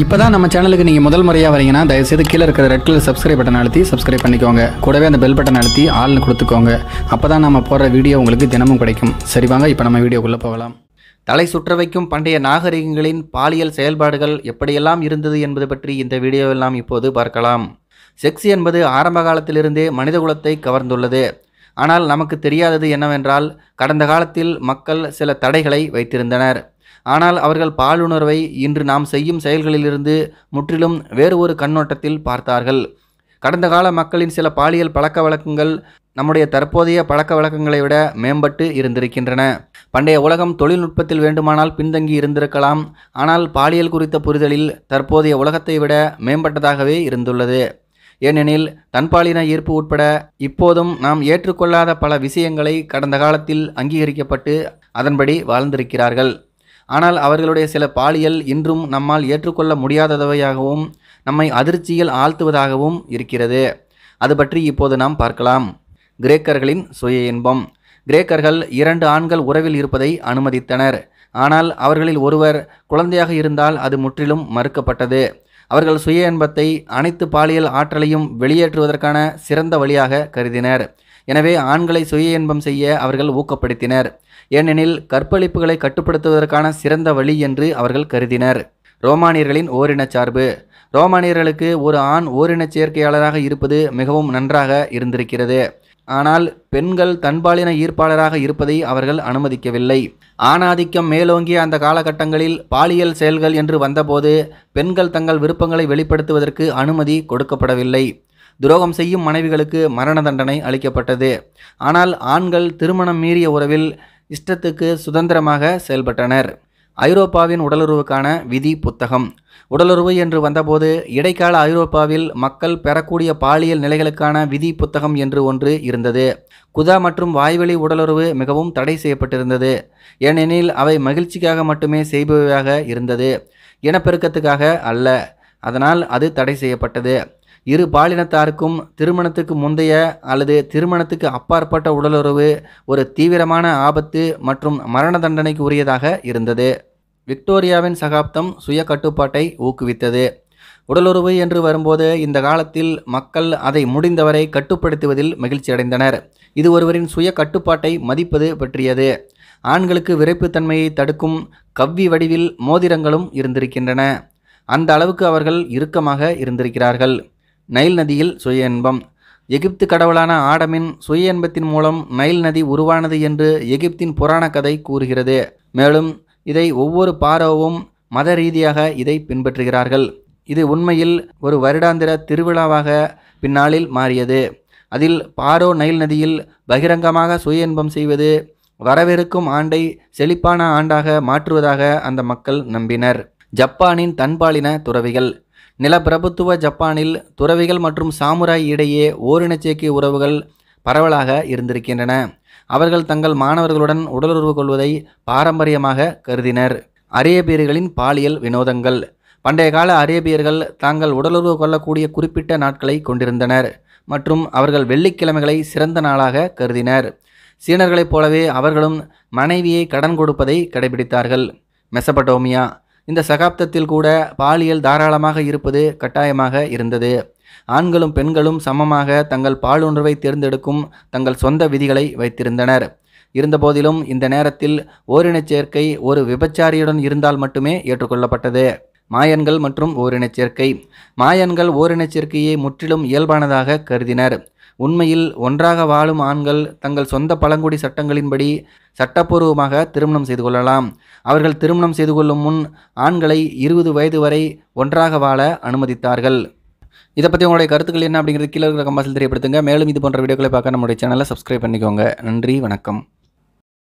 இப்போ தான் நம்ம சேனலுக்கு நீங்கள் முதல் முறையாக வரீங்கன்னா தயவுசெய்து கீழே இருக்கிற ரெட் கலர் சப்ஸ்கிரைப் பட்டன் அழுத்தி சப்ஸ்கிரைப் பண்ணிக்கோங்க. கூடவே அந்த பெல் பட்டன் அழுத்தி ஆள்னு கொடுத்துக்கோங்க. அப்போ தான் நம்ம போடுற வீடியோ உங்களுக்கு தினமும் கிடைக்கும். சரி வாங்க இப்போ நம்ம வீடியோக்குள்ளே போகலாம். தலை சுற்ற வைக்கும் பண்டைய நாகரிகங்களின் பாலியல் செயல்பாடுகள் எப்படியெல்லாம் இருந்தது என்பது பற்றி இந்த வீடியோவில் நாம் இப்போது பார்க்கலாம். செக்ஸ் என்பது ஆரம்ப காலத்திலிருந்தே மனிதகுலத்தை கவர்ந்துள்ளது. ஆனால் நமக்கு தெரியாதது என்னவென்றால் கடந்த காலத்தில் மக்கள் சில தடைகளை வைத்திருந்தனர். ஆனால் அவர்கள் பாலுணர்வை இன்று நாம் செய்யும் செயல்களிலிருந்து முற்றிலும் வேறு ஒரு கண்ணோட்டத்தில் பார்த்தார்கள். கடந்த கால மக்களின் சில பாலியல் பழக்க வழக்கங்கள் நம்முடைய தற்போதைய பழக்க வழக்கங்களை விட மேம்பட்டு இருந்திருக்கின்றன. பண்டைய உலகம் தொழில்நுட்பத்தில் வேண்டுமானால் பின்தங்கி இருந்திருக்கலாம். ஆனால் பாலியல் குறித்த புரிதலில் தற்போதைய உலகத்தை விட மேம்பட்டதாகவே இருந்துள்ளது. ஏனெனில் தன்பாலின ஈர்ப்பு உட்பட இப்போதும் நாம் ஏற்றுக்கொள்ளாத பல விஷயங்களை கடந்த காலத்தில் அங்கீகரிக்கப்பட்டு அதன்படி வாழ்ந்திருக்கிறார்கள். ஆனால் அவர்களுடைய சில பாலியல் இன்றும் நம்மால் ஏற்றுக்கொள்ள முடியாததவையாகவும் நம்மை அதிர்ச்சியில் ஆழ்த்துவதாகவும் இருக்கிறது. அது பற்றி இப்போது நாம் பார்க்கலாம். கிரேக்கர்களின் சுய இன்பம். கிரேக்கர்கள் இரண்டு ஆண்கள் உறவில் இருப்பதை அனுமதித்தனர். ஆனால் அவர்களில் ஒருவர் குழந்தையாக இருந்தால் அது முற்றிலும் மறுக்கப்பட்டது. அவர்கள் சுய இன்பத்தை அனைத்து பாலியல் ஆற்றலையும் வெளியேற்றுவதற்கான சிறந்த வழியாக கருதினர். எனவே ஆண்களை சுய இன்பம் செய்ய அவர்கள் ஊக்கப்படுத்தினர். ஏனெனில் கற்பழிப்புகளை கட்டுப்படுத்துவதற்கான சிறந்த வழி என்று அவர்கள் கருதினர். ரோமானியர்களின் ஓரினச் சார்பு. ரோமானியர்களுக்கு ஒரு ஆண் ஓரினச் சேர்க்கையாளராக இருப்பது மிகவும் நன்றாக இருந்திருக்கிறது. ஆனால் பெண்கள் தன்பாலின ஈர்ப்பாளராக இருப்பதை அவர்கள் அனுமதிக்கவில்லை. ஆணாதிக்கம் மேலோங்கிய அந்த காலகட்டங்களில் பாலியல் செயல்கள் என்று வந்தபோது பெண்கள் தங்கள் விருப்பங்களை வெளிப்படுத்துவதற்கு அனுமதி கொடுக்கப்படவில்லை. துரோகம் செய்யும் மனைவிகளுக்கு மரண தண்டனை அளிக்கப்பட்டது. ஆனால் ஆண்கள் திருமணம் மீறிய உறவில் இஷ்டத்துக்கு சுதந்திரமாக செயல்பட்டனர். ஐரோப்பாவின் உடலுறவுக்கான விதி புத்தகம். உடலுறவு என்று வந்தபோது இடைக்கால ஐரோப்பாவில் மக்கள் பெறக்கூடிய பாலியல் நிலைகளுக்கான விதி புத்தகம் என்று ஒன்று இருந்தது. குதா மற்றும் வாய்வெளி உடலுறவு மிகவும் தடை செய்யப்பட்டிருந்தது. ஏனெனில் அவை மகிழ்ச்சிக்காக மட்டுமே செய்பவையாக இருந்தது. இனப்பெருக்கத்துக்காக அல்ல. அதனால் அது தடை செய்யப்பட்டது. இரு பாலினத்தாருக்கும் திருமணத்துக்கு முந்தைய அல்லது திருமணத்துக்கு அப்பாற்பட்ட உடலுறவு ஒரு தீவிரமான ஆபத்து மற்றும் மரண தண்டனைக்கு உரியதாக இருந்தது. விக்டோரியாவின் சகாப்தம் சுய கட்டுப்பாட்டை ஊக்குவித்தது. உடலுறவு என்று வரும்போது இந்த காலத்தில் மக்கள் அதை முடிந்தவரை கட்டுப்படுத்துவதில் மகிழ்ச்சி அடைந்தனர் இது ஒருவரின் சுய கட்டுப்பாட்டை மதிப்பது பற்றியது. ஆண்களுக்கு விரைப்புத்தன்மையை தடுக்கும் கவ்வி வடிவில் மோதிரங்களும் இருந்திருக்கின்றன. அந்த அளவுக்கு அவர்கள் இறுக்கமாக இருந்திருக்கிறார்கள். நைல் நதியில் சுய இன்பம் எகிப்து கடவுளான ஆடமின் சுய இன்பத்தின் மூலம் நைல் நதி உருவானது என்று எகிப்தின் புராண கதை கூறுகிறது. மேலும் இதை ஒவ்வொரு பாரோவும் மத ரீதியாக இதை பின்பற்றுகிறார்கள். இது உண்மையில் ஒரு வருடாந்திர திருவிழாவாக பின்னாளில் மாறியது. அதில் பாரோ நைல் நதியில் பகிரங்கமாக சுய இன்பம் செய்வது வரவிருக்கும் ஆண்டை செழிப்பான ஆண்டாக மாற்றுவதாக அந்த மக்கள் நம்பினர். ஜப்பானின் தன்பாலின துறவிகள். நிலப்பிரபுத்துவ ஜப்பானில் துறவிகள் மற்றும் சாமுராய் இடையே ஓரினச்சேர்க்கை உறவுகள் பரவலாக இருந்திருக்கின்றன. அவர்கள் தங்கள் மாணவர்களுடன் உடலுறவு கொள்வதை பாரம்பரியமாக கருதினர். அரேபியர்களின் பாலியல் வினோதங்கள். பண்டைய கால அரேபியர்கள் தாங்கள் உடலுறவு கொள்ளக்கூடிய குறிப்பிட்ட நாட்களை கொண்டிருந்தனர் மற்றும் அவர்கள் வெள்ளிக்கிழமைகளை சிறந்த நாளாக கருதினர். சீனர்களைப் போலவே அவர்களும் மனைவியை கடன் கொடுப்பதை கடைபிடித்தார்கள். மெசபடோமியா இந்த சகாப்தத்தில் கூட பாலியல் தாராளமாக இருப்பது கட்டாயமாக இருந்தது. ஆண்களும் பெண்களும் சமமாக தங்கள் பாலுணர்வை தேர்ந்தெடுக்கும் தங்கள் சொந்த விதிகளை வைத்திருந்தனர். இருந்தபோதிலும் இந்த நேரத்தில் ஓரினச் சேர்க்கை ஒரு விபச்சாரியுடன் இருந்தால் மட்டுமே ஏற்றுக்கொள்ளப்பட்டது. மாயன்கள் மற்றும் ஓரினச் சேர்க்கை. மாயன்கள் ஓரினச் சேர்க்கையை முற்றிலும் இயல்பானதாக கருதினர். உண்மையில் ஒன்றாக வாழும் ஆண்கள் தங்கள் சொந்த பழங்குடி சட்டங்களின்படி சட்டப்பூர்வமாக திருமணம் செய்து கொள்ளலாம். அவர்கள் திருமணம் செய்து கொள்ளும் முன் ஆண்களை இருபது வயது வரை ஒன்றாக வாழ அனுமதித்தார்கள். இதை பற்றி உங்களுடைய கருத்துக்கள் என்ன அப்படிங்கிறது கீழே இருக்கிற கம்பாசில் தெரியப்படுத்துங்க. மேலும் இது போன்ற வீடியோக்களை பார்க்க நம்முடைய சேனலை சப்ஸ்கிரைப் பண்ணிக்கோங்க. நன்றி வணக்கம்.